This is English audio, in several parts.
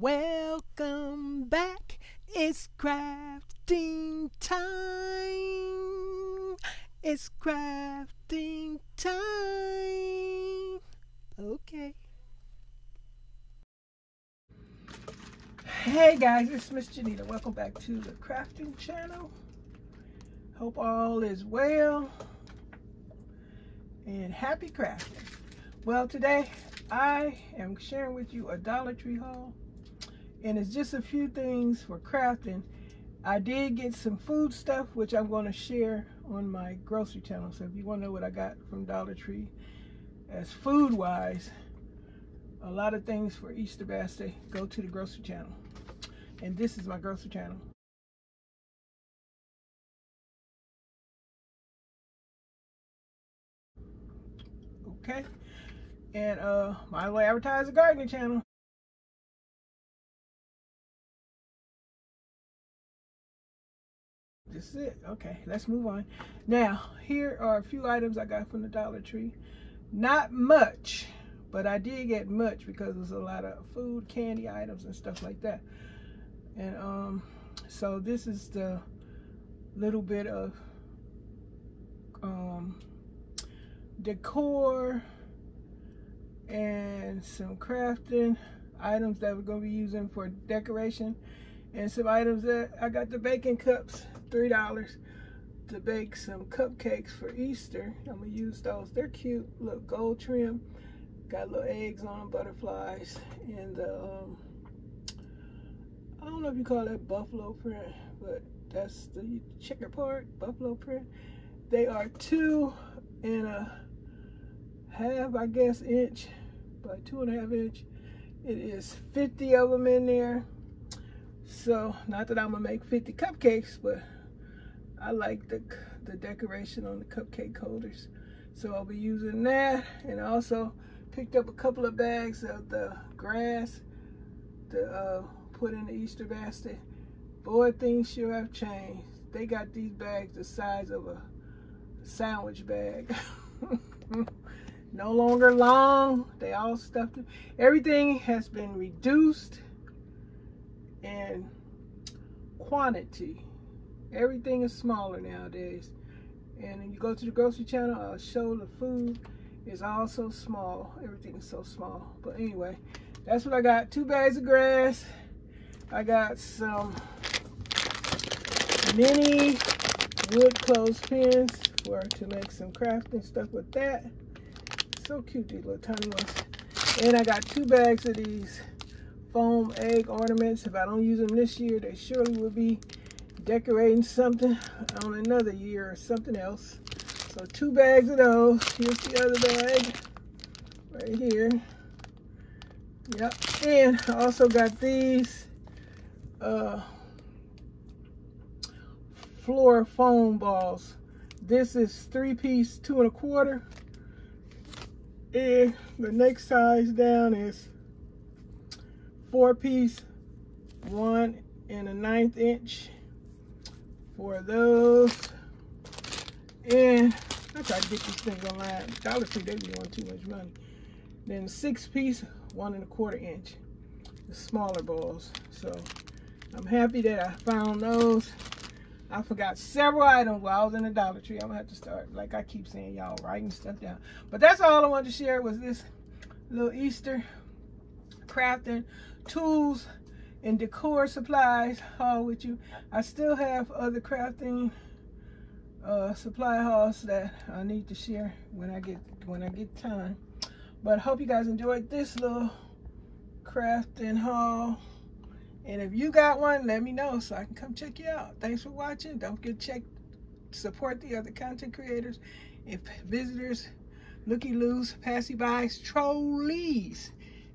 Welcome back. It's crafting time. It's crafting time. Okay. Hey guys, it's Miss Jenita. Welcome back to the crafting channel. Hope all is well and happy crafting. Well, today I am sharing with you a Dollar Tree haul and it's just a few things for crafting. I did get some food stuff which I'm going to share on my grocery channel. So if you want to know what I got from Dollar Tree as food wise, a lot of things for Easter basket, go to the grocery channel. And this is my grocery channel. Okay. And uh might as well advertise the gardening channel. This is it. Okay, let's move on. Now, here are a few items I got from the Dollar Tree. Not much, but I did get much because there's a lot of food, candy items, and stuff like that. And um, so this is the little bit of um, decor and some crafting items that we're going to be using for decoration and some items that I got the baking cups $3 to bake some cupcakes for Easter. I'm gonna use those. They're cute, little gold trim. Got little eggs on them, butterflies, and um, I don't know if you call that buffalo print, but that's the checker part, buffalo print. They are two and a half, I guess, inch by two and a half inch. It is 50 of them in there. So, not that I'm gonna make 50 cupcakes, but I like the, the decoration on the cupcake holders. So I'll be using that and also picked up a couple of bags of the grass to uh, put in the Easter basket. Boy, things sure have changed. They got these bags the size of a sandwich bag. no longer long. They all stuffed. Everything has been reduced in quantity. Everything is smaller nowadays. And when you go to the grocery channel, I'll show the food is all so small. Everything is so small. But anyway, that's what I got. Two bags of grass. I got some mini wood clothespins for to make some crafting stuff with that. So cute, these little tiny ones. And I got two bags of these foam egg ornaments. If I don't use them this year, they surely will be decorating something on another year or something else. So two bags of those. Here's the other bag right here. Yep. And I also got these uh, floor foam balls. This is three piece, two and a quarter. And the next size down is four piece, one and a ninth inch for those. And I try to get these things online. Dollar Tree, they be want too much money. Then six piece, one and a quarter inch. The smaller balls. So I'm happy that I found those. I forgot several items while I was in the Dollar Tree. I'm gonna have to start, like I keep saying, y'all writing stuff down. But that's all I wanted to share was this little Easter crafting tools and decor supplies haul with you. I still have other crafting uh, supply hauls that I need to share when I get when I get time. But I hope you guys enjoyed this little crafting haul. And if you got one, let me know so I can come check you out. Thanks for watching. Don't forget to check support the other content creators. If visitors, looky-loos, passy-bys, trolleys,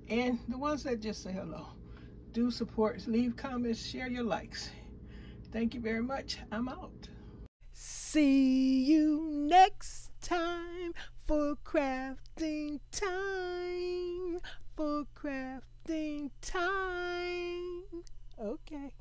and the ones that just say hello do support, leave comments, share your likes. Thank you very much. I'm out. See you next time for crafting time. For crafting time. Okay.